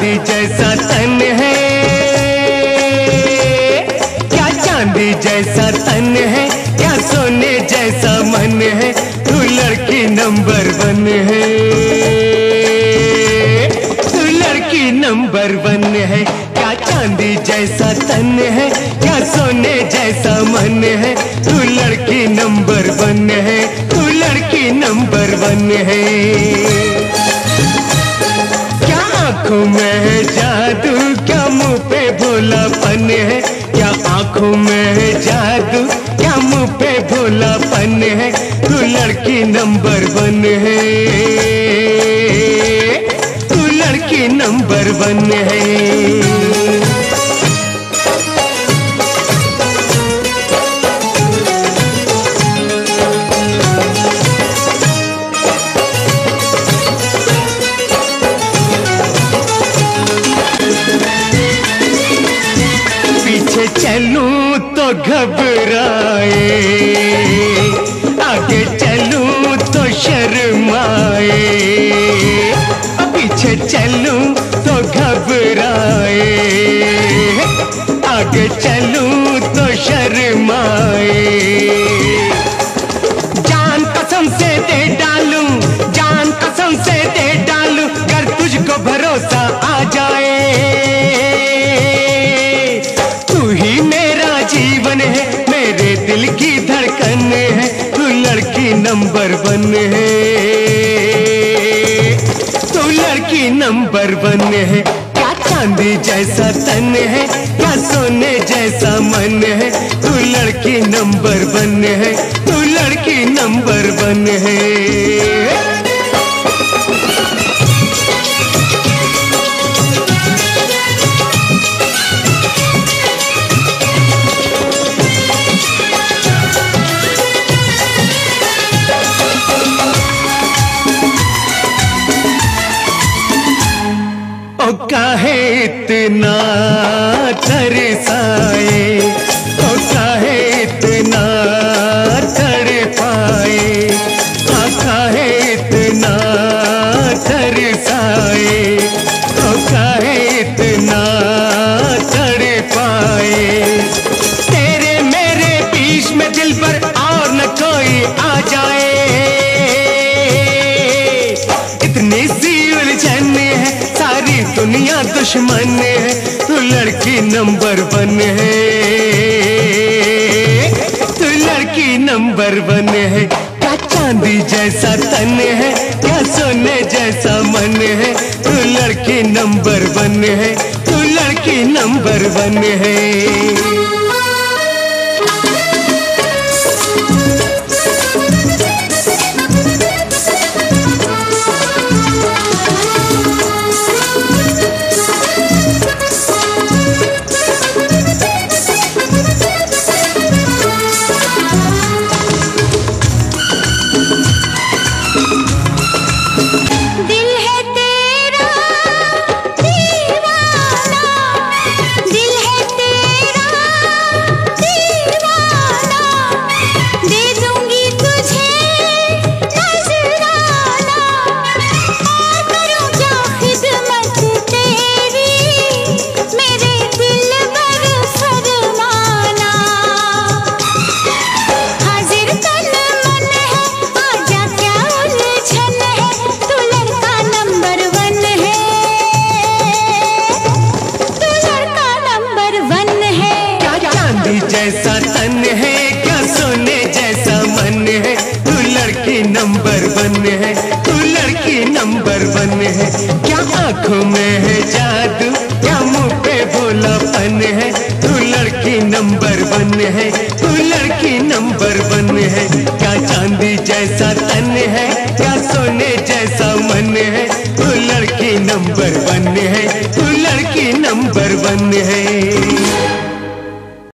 चांदी जैसा तन है। क्या चांदी जैसा तन है? क्या सोने जैसा मन है? तू लड़की नंबर वन है। तू लड़की नंबर वन है। क्या चांदी जैसा तन है? क्या सोने जैसा मन है? तू लड़की नंबर वन है। तू लड़की नंबर वन है। आँखों में जादू, क्या मुँह पे भोलापन है? क्या आँखों में जादू, क्या मुँह पे भोलापन है? तू लड़की नंबर वन है। तू लड़की नंबर वन है। चलूँ तो घबराए। आगे चलूँ तो शर्माए। पीछे चलूँ तो घबराए। आगे चलूँ तो शर्माए। नंबर वन है। तू लड़की नंबर वन है। क्या चांदी जैसा तन है, क्या सोने जैसा मन है। तू लड़की नंबर वन है, तू लड़की नंबर वन है। ना दुनिया दुश्मन है, तू लड़की नंबर वन है। तू लड़की नंबर वन है, क्या चांदी जैसा तन है, क्या सोने जैसा मन है। तू लड़की नंबर वन है, तू लड़की नंबर वन है। जैसा तन है, क्या सोने जैसा मन है? तू लड़की नंबर वन है, तू लड़की नंबर वन है। क्या आँखों में है जादू, क्या मुँह पे भोलापन है? तू लड़की नंबर वन है, तू लड़की नंबर वन है। क्या चांदी जैसा तन है, क्या सोने जैसा मन है? तू लड़की नंबर वन है, तू लड़की नंबर वन है।